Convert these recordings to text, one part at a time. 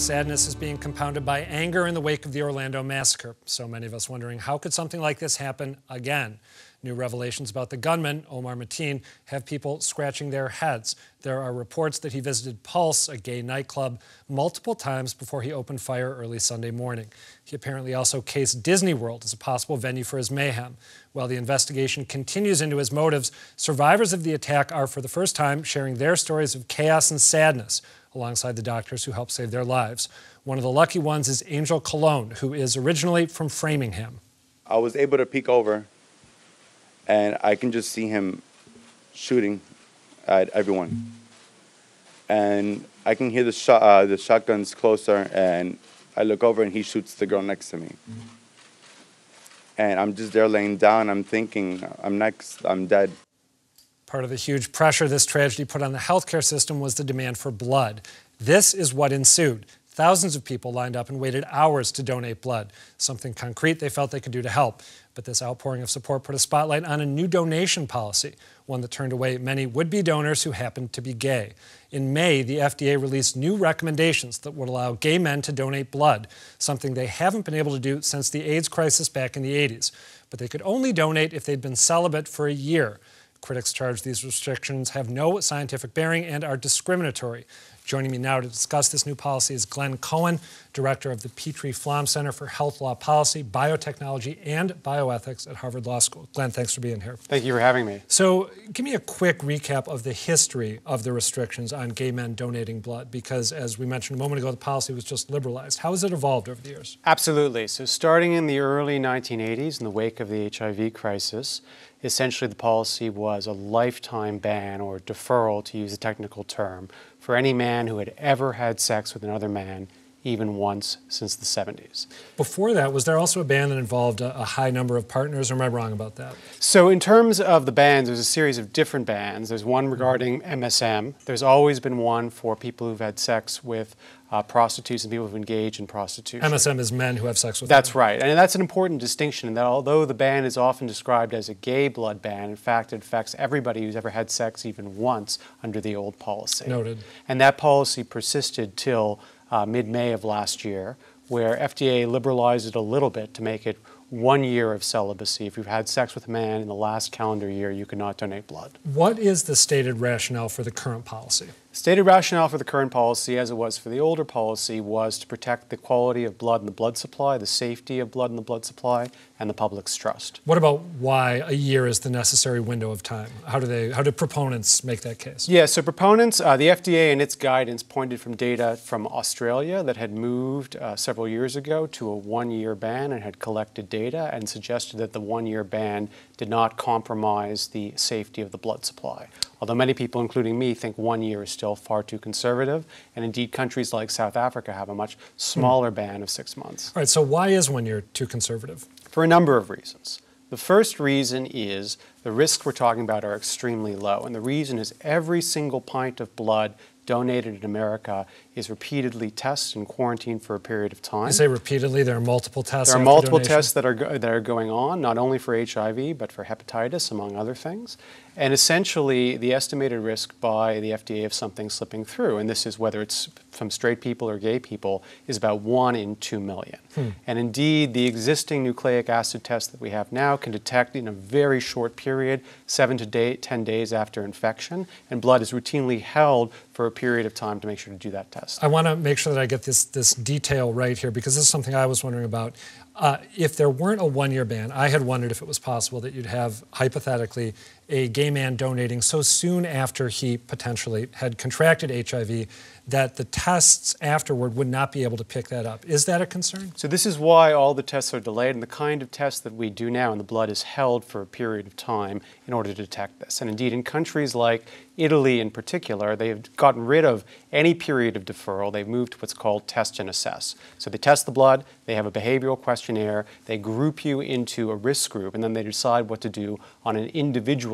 Sadness is being compounded by anger in the wake of the Orlando massacre. So many of us wondering how could something like this happen again? New revelations about the gunman, Omar Mateen, have people scratching their heads. There are reports that he visited Pulse, a gay nightclub, multiple times before he opened fire early Sunday morning. He apparently also cased Disney World as a possible venue for his mayhem. While the investigation continues into his motives, survivors of the attack are for the first time sharing their stories of chaos and sadness alongside the doctors who helped save their lives. One of the lucky ones is Angel Colon, who is originally from Framingham. I was able to peek over and I can just see him shooting at everyone. And I can hear the shot, uh, the shotguns closer, and I look over and he shoots the girl next to me. And I'm just there laying down. I'm thinking, I'm next. I'm dead. Part of the huge pressure this tragedy put on the healthcare system was the demand for blood. This is what ensued. Thousands of people lined up and waited hours to donate blood, something concrete they felt they could do to help. But this outpouring of support put a spotlight on a new donation policy, one that turned away many would be donors who happened to be gay. In May, the FDA released new recommendations that would allow gay men to donate blood, something they haven't been able to do since the AIDS crisis back in the 80s. But they could only donate if they'd been celibate for a year. Critics charge these restrictions have no scientific bearing and are discriminatory. Joining me now to discuss this new policy is Glenn Cohen, director of the Petrie Flom Center for Health Law Policy, Biotechnology, and Bioethics at Harvard Law School. Glenn, thanks for being here. Thank you for having me. So, give me a quick recap of the history of the restrictions on gay men donating blood, because as we mentioned a moment ago, the policy was just liberalized. How has it evolved over the years? Absolutely. So, starting in the early 1980s, in the wake of the HIV crisis, essentially the policy was a lifetime ban or deferral, to use a technical term, for any man who had ever had sex with another man even once since the 70s. Before that, was there also a ban that involved a, a, high number of partners, or am I wrong about that? So, in terms of the bans, there's a series of different bans. There's one regarding MSM. There's always been one for people who've had sex with uh, prostitutes and people who engage in prostitution. MSM is men who have sex with That's right. And that's an important distinction in that although the ban is often described as a gay blood ban, in fact, it affects everybody who's ever had sex even once under the old policy. Noted. And that policy persisted till uh, mid May of last year, where FDA liberalized it a little bit to make it one year of celibacy. If you've had sex with a man in the last calendar year, you cannot donate blood. What is the stated rationale for the current policy? Stated rationale for the current policy, as it was for the older policy, was to protect the quality of blood in the blood supply, the safety of blood in the blood supply, and the public's trust. What about why a year is the necessary window of time? How do they? How do proponents make that case? Yeah, so proponents, uh, the FDA and its guidance pointed from data from Australia that had moved uh, several years ago to a one-year ban and had collected data and suggested that the one-year ban did not compromise the safety of the blood supply. Although many people, including me, think one year is still far too conservative, and indeed countries like South Africa have a much smaller ban of six months. All right, so why is one year too conservative? For a number of reasons. The first reason is the risks we're talking about are extremely low, and the reason is every single pint of blood donated in America is repeatedly tested and quarantined for a period of time. You say repeatedly, there are multiple tests. There are multiple tests that are that are going on, not only for HIV but for hepatitis, among other things. And essentially, the estimated risk by the FDA of something slipping through, and this is whether it's from straight people or gay people, is about one in two million. Hmm. And indeed, the existing nucleic acid test that we have now can detect in a very short period, seven to day, 10 days after infection, and blood is routinely held for a period of time to make sure to do that test. I want to make sure that I get this, this detail right here because this is something I was wondering about. Uh, if there weren't a one year ban, I had wondered if it was possible that you'd have, hypothetically, a gay man donating so soon after he potentially had contracted HIV that the tests afterward would not be able to pick that up. Is that a concern? So, this is why all the tests are delayed, and the kind of test that we do now in the blood is held for a period of time in order to detect this. And indeed, in countries like Italy in particular, they have gotten rid of any period of deferral. They've moved to what's called test and assess. So, they test the blood, they have a behavioral questionnaire, they group you into a risk group, and then they decide what to do on an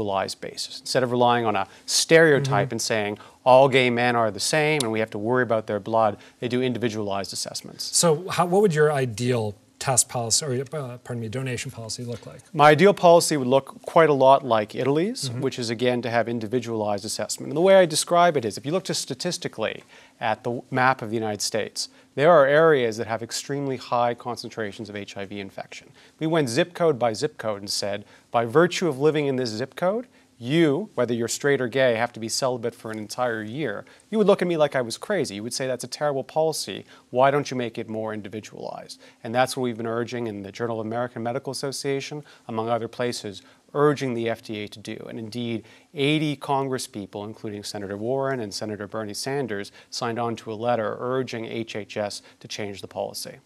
individualized basis. Instead of relying on a stereotype mm-hmm. and saying, all gay men are the same and we have to worry about their blood, they do individualized assessments. So, how, what would your ideal test policy, or uh, pardon me, donation policy look like? My ideal policy would look quite a lot like Italy's, which is again to have individualized assessment. And the way I describe it is if you look just statistically at the map of the United States, there are areas that have extremely high concentrations of HIV infection. We went zip code by zip code and said, by virtue of living in this zip code, you, whether you're straight or gay, have to be celibate for an entire year. You would look at me like I was crazy. You would say that's a terrible policy. Why don't you make it more individualized? And that's what we've been urging in the Journal of American Medical Association, among other places, urging the FDA to do. And indeed, 80 Congress people, including Senator Warren and Senator Bernie Sanders, signed on to a letter urging HHS to change the policy.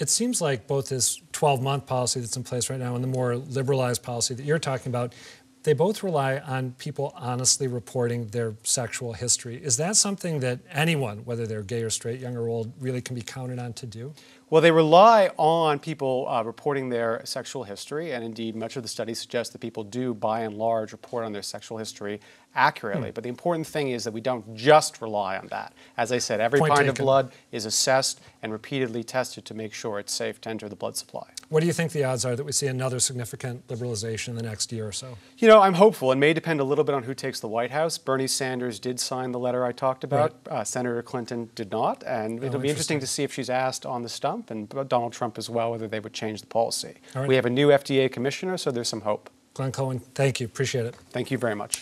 It seems like both this 12 month policy that's in place right now and the more liberalized policy that you're talking about, they both rely on people honestly reporting their sexual history. Is that something that anyone, whether they're gay or straight, young or old, really can be counted on to do? Well, they rely on people uh, reporting their sexual history, and indeed, much of the studies suggest that people do, by and large, report on their sexual history accurately. Hmm. But the important thing is that we don't just rely on that. As I said, every Point pint of blood is assessed and repeatedly tested to make sure it's safe to enter the blood supply. What do you think the odds are that we see another significant liberalization in the next year or so? You know, I'm hopeful. It may depend a little bit on who takes the White House. Bernie Sanders did sign the letter I talked about. Uh, Senator Clinton did not. And it'll be interesting interesting. to see if she's asked on the stump, and Donald Trump as well, whether they would change the policy. Right. We have a new FDA commissioner, so there's some hope. Glenn Cohen, thank you. Appreciate it. Thank you very much.